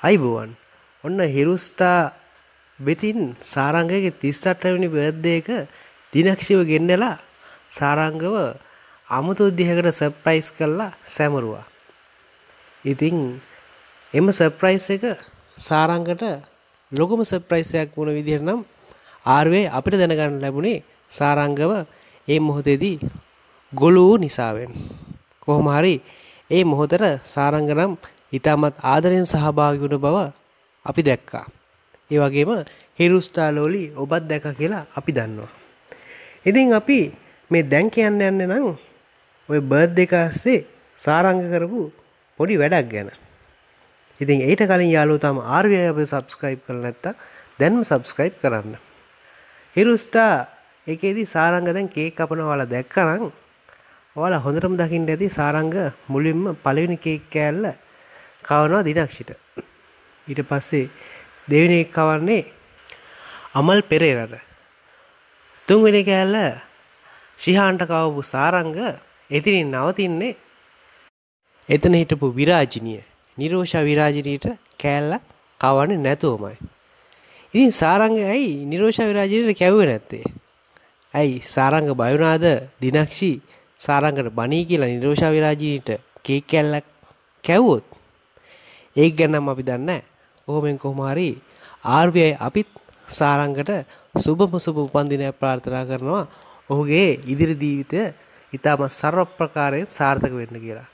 අයිබුවන් ඔන්න හිරුස්ථා වෙතින් සාරංගගේ තිස්ටට්ටවනි බර්ධය එක දිනක්ෂිව ගෙන්නලා සාරංගව අමුතු උද්දිහකට සර්ප්‍රයිස් කරලා සැමරුවා. ඉතිං එම සර්ප්‍රයිස් එක සාරංගට ලොකුම සර්ප්‍රයිසයක් වුණ විදිහ නම් ආර්වේ අපිට දැනගන්න ලැබුණේ සාරංගව ඒ මොහොතේදී ගොලු වූ නිසාවෙන්. කොහොම හරි ඒ මොහොතට සාරංග නම් ඉතාමත් ආදරයෙන් සහභාගි වුණ බව අපි දැක්කා. ඒ වගේම හිරුස්ථාලෝලි ඔබත් දැක කියලා අපි දන්නවා. ඉතින් අපි මේ දැන් කියන්න යන්න නම් ඔය බර්ත් දෙක අස්සේ සාරංග කරපු පොඩි වැඩක් ගැන. ඉතින් ඒට කලින් යාලුවෝ තම ආර්වය අප සබස්ක්‍රයිබ් කරලා නැත්තම් දැන්ම සබස්ක්‍රයිබ් කරන්න. හිරුස්ටා ඒකේදී සාරංග දැන් කේක් කපනවා ඔයාලා දැක්කනම් ඔයාලා හොඳටම දකින්න ඇති සාරංග මුලින්ම පළවෙනි කේක් කෑල්ල කවනවා දිනක්ෂිට. ඊට පස්සේ දෙවෙනි එක කවන්නේ අමල් පෙරේරට. තුන්වෙනි කෑල්ල ශිහාන්ට කවපු සාරංග එතිනින් නවතින්නේ එතන හිටපු විරාජිනිය නිරෝෂා විරාජිනීට කෑල්ල කවන්නේ නැතුවමයි. ඉතින් සාරංග ඇයි නිරෝෂා විරාජිනීට කැව්වේ නැත්තේ? ඇයි සාරංග බයුනාද දිනක්ෂි සාරංගට බණී කියලා නිරෝෂා විරාජිනීට කේක් කෑල්ලක් කැව්වොත් ඒක ගැනම් අපි දන්නේ කොහොමෙන් කොහොම හරි RBI අපිත් සාරංගට සුබම සුබ උපන්දිනයක් ප්‍රාර්ථනා කරනවා. ඔහුගේ ඉදිරි ජීවිතය ඉතාම සර්ව ප්‍රකාරයෙන් සාර්ථක වෙන්න කියලා.